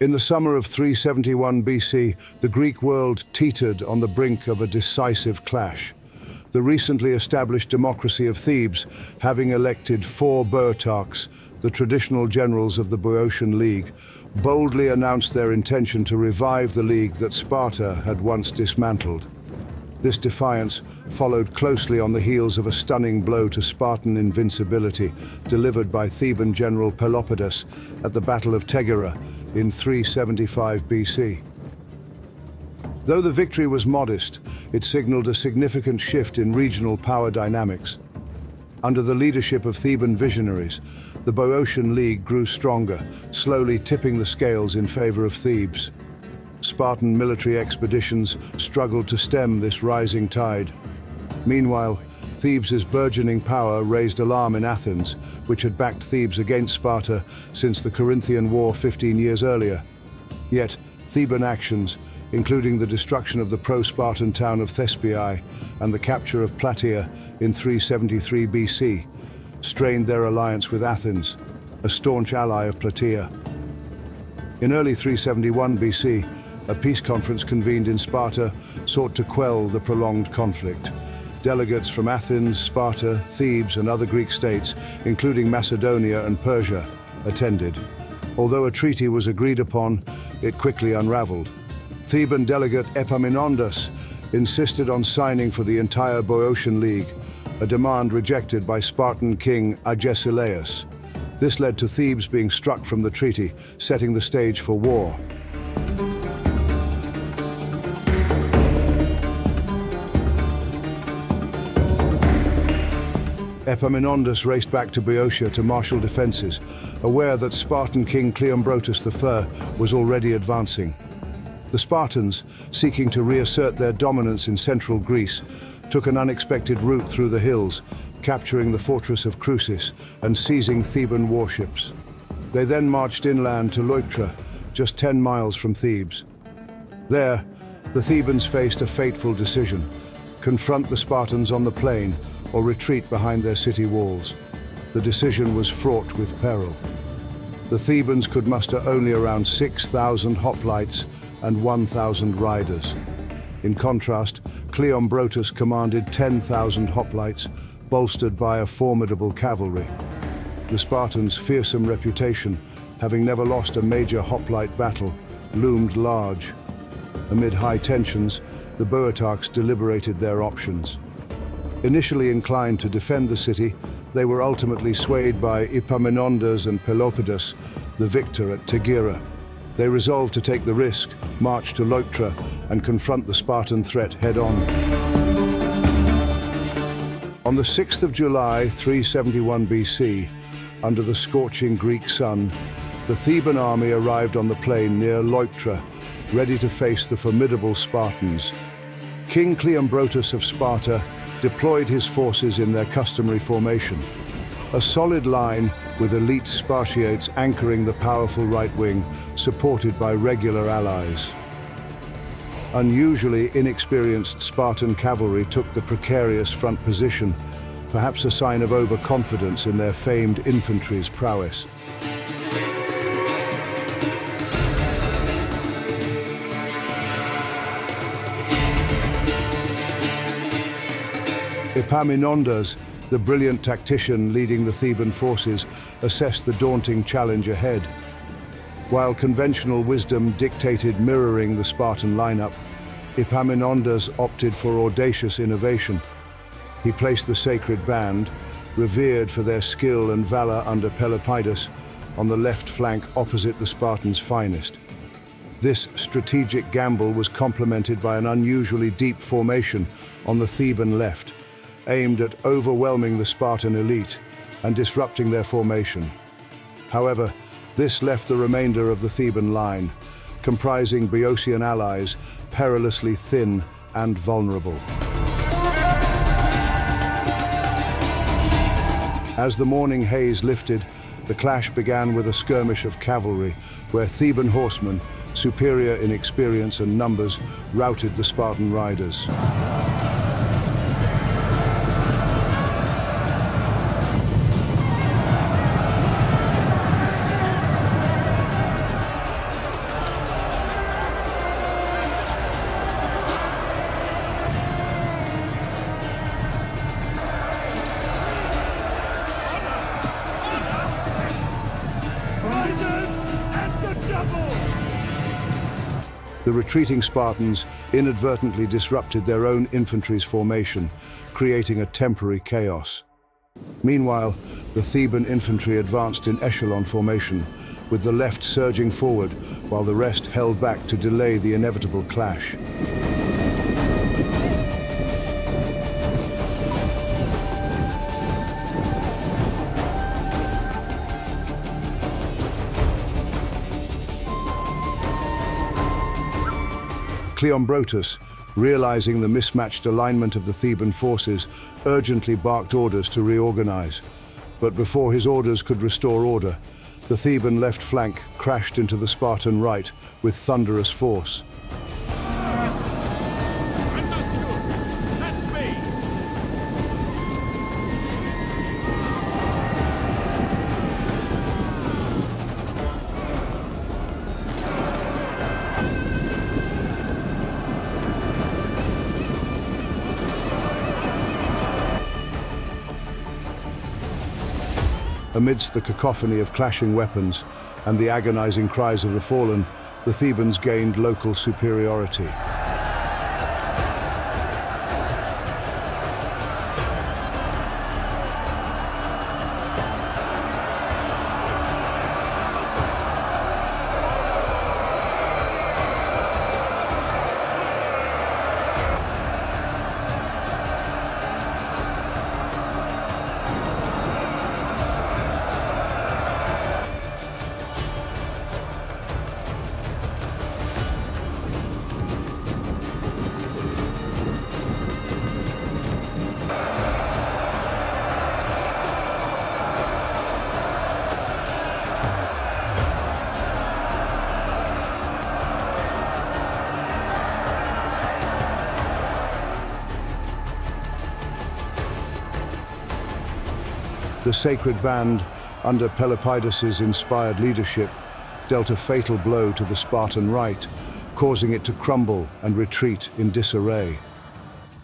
In the summer of 371 BC, the Greek world teetered on the brink of a decisive clash. The recently established democracy of Thebes, having elected four Boeotarchs, the traditional generals of the Boeotian League, boldly announced their intention to revive the league that Sparta had once dismantled. This defiance followed closely on the heels of a stunning blow to Spartan invincibility delivered by Theban general Pelopidas at the Battle of Tegea in 375 BC. Though the victory was modest, it signaled a significant shift in regional power dynamics. Under the leadership of Theban visionaries, the Boeotian League grew stronger, slowly tipping the scales in favor of Thebes. Spartan military expeditions struggled to stem this rising tide. Meanwhile, Thebes' burgeoning power raised alarm in Athens, which had backed Thebes against Sparta since the Corinthian War 15 years earlier. Yet, Theban actions, including the destruction of the pro-Spartan town of Thespiae and the capture of Plataea in 373 BC, strained their alliance with Athens, a staunch ally of Plataea. In early 371 BC, a peace conference convened in Sparta sought to quell the prolonged conflict. Delegates from Athens, Sparta, Thebes and other Greek states, including Macedonia and Persia, attended. Although a treaty was agreed upon, it quickly unraveled. Theban delegate Epaminondas insisted on signing for the entire Boeotian League, a demand rejected by Spartan king Agesilaus. This led to Thebes being struck from the treaty, setting the stage for war. Epaminondas raced back to Boeotia to marshal defences, aware that Spartan king Cleombrotus I was already advancing. The Spartans, seeking to reassert their dominance in central Greece, took an unexpected route through the hills, capturing the fortress of Crusis and seizing Theban warships. They then marched inland to Leuctra, just 10 miles from Thebes. There, the Thebans faced a fateful decision, confront the Spartans on the plain or retreat behind their city walls. The decision was fraught with peril. The Thebans could muster only around 6,000 hoplites and 1,000 riders. In contrast, Cleombrotus commanded 10,000 hoplites, bolstered by a formidable cavalry. The Spartans' fearsome reputation, having never lost a major hoplite battle, loomed large. Amid high tensions, the Boeotarchs deliberated their options. Initially inclined to defend the city, they were ultimately swayed by Epaminondas and Pelopidas, the victor at Tegea. They resolved to take the risk, march to Leuctra, and confront the Spartan threat head-on. On the 6th of July, 371 BC, under the scorching Greek sun, the Theban army arrived on the plain near Leuctra, ready to face the formidable Spartans. King Cleombrotus of Sparta deployed his forces in their customary formation. A solid line with elite Spartiates anchoring the powerful right wing, supported by regular allies. Unusually inexperienced Spartan cavalry took the precarious front position, perhaps a sign of overconfidence in their famed infantry's prowess. Epaminondas, the brilliant tactician leading the Theban forces, assessed the daunting challenge ahead. While conventional wisdom dictated mirroring the Spartan lineup, Epaminondas opted for audacious innovation. He placed the sacred band, revered for their skill and valor under Pelopidas, on the left flank opposite the Spartans' finest. This strategic gamble was complemented by an unusually deep formation on the Theban left, aimed at overwhelming the Spartan elite and disrupting their formation. However, this left the remainder of the Theban line, comprising Boeotian allies, perilously thin and vulnerable. As the morning haze lifted, the clash began with a skirmish of cavalry, where Theban horsemen, superior in experience and numbers, routed the Spartan riders. The retreating Spartans inadvertently disrupted their own infantry's formation, creating a temporary chaos. Meanwhile, the Theban infantry advanced in echelon formation, with the left surging forward while the rest held back to delay the inevitable clash. Cleombrotus, realizing the mismatched alignment of the Theban forces, urgently barked orders to reorganize. But before his orders could restore order, the Theban left flank crashed into the Spartan right with thunderous force. Amidst the cacophony of clashing weapons and the agonizing cries of the fallen, the Thebans gained local superiority. The sacred band, under Pelopidas' inspired leadership, dealt a fatal blow to the Spartan right, causing it to crumble and retreat in disarray.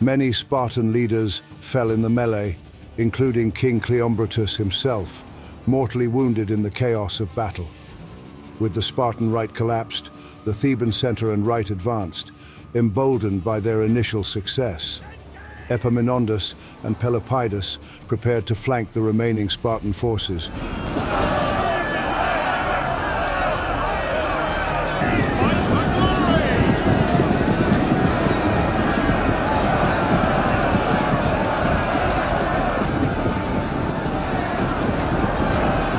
Many Spartan leaders fell in the melee, including King Cleombrotus himself, mortally wounded in the chaos of battle. With the Spartan right collapsed, the Theban center and right advanced, emboldened by their initial success. Epaminondas and Pelopidas prepared to flank the remaining Spartan forces.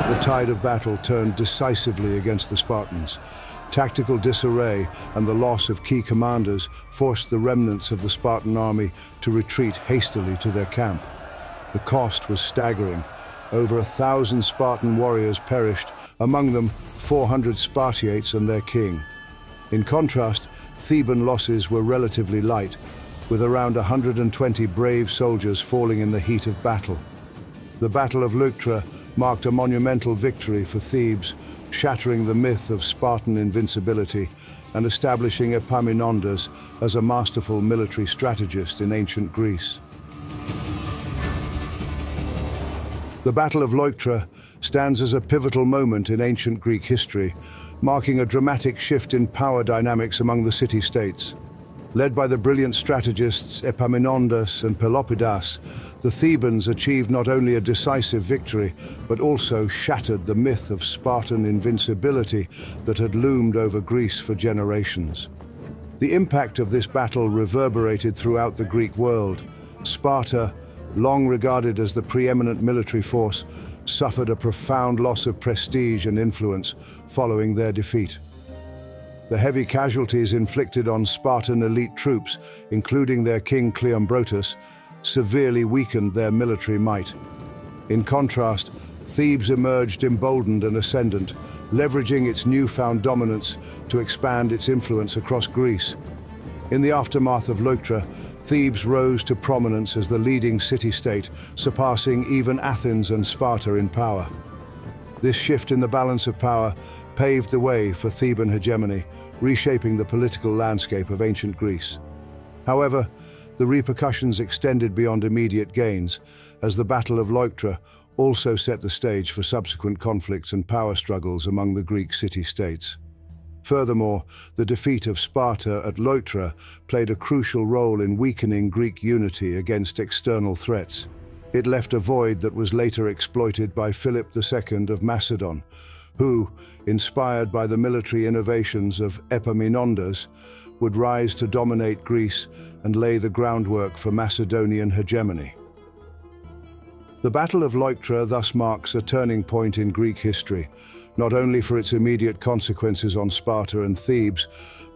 The tide of battle turned decisively against the Spartans. Tactical disarray and the loss of key commanders forced the remnants of the Spartan army to retreat hastily to their camp. The cost was staggering. Over a thousand Spartan warriors perished, among them 400 Spartiates and their king. In contrast, Theban losses were relatively light, with around 120 brave soldiers falling in the heat of battle. The Battle of Leuctra marked a monumental victory for Thebes, shattering the myth of Spartan invincibility and establishing Epaminondas as a masterful military strategist in ancient Greece. The Battle of Leuctra stands as a pivotal moment in ancient Greek history, marking a dramatic shift in power dynamics among the city-states. Led by the brilliant strategists Epaminondas and Pelopidas, the Thebans achieved not only a decisive victory, but also shattered the myth of Spartan invincibility that had loomed over Greece for generations. The impact of this battle reverberated throughout the Greek world. Sparta, long regarded as the preeminent military force, suffered a profound loss of prestige and influence following their defeat. The heavy casualties inflicted on Spartan elite troops, including their king Cleombrotus, severely weakened their military might. In contrast, Thebes emerged emboldened and ascendant, leveraging its newfound dominance to expand its influence across Greece. In the aftermath of Leuctra, Thebes rose to prominence as the leading city-state, surpassing even Athens and Sparta in power. This shift in the balance of power paved the way for Theban hegemony, reshaping the political landscape of ancient Greece. However, the repercussions extended beyond immediate gains, as the Battle of Leuctra also set the stage for subsequent conflicts and power struggles among the Greek city-states. Furthermore, the defeat of Sparta at Leuctra played a crucial role in weakening Greek unity against external threats. It left a void that was later exploited by Philip II of Macedon, who, inspired by the military innovations of Epaminondas, would rise to dominate Greece and lay the groundwork for Macedonian hegemony. The Battle of Leuctra thus marks a turning point in Greek history, not only for its immediate consequences on Sparta and Thebes,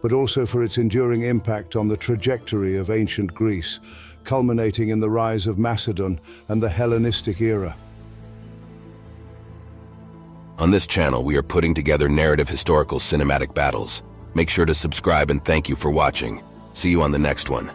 but also for its enduring impact on the trajectory of ancient Greece, culminating in the rise of Macedon and the Hellenistic era. On this channel, we are putting together narrative historical cinematic battles. Make sure to subscribe and thank you for watching. See you on the next one.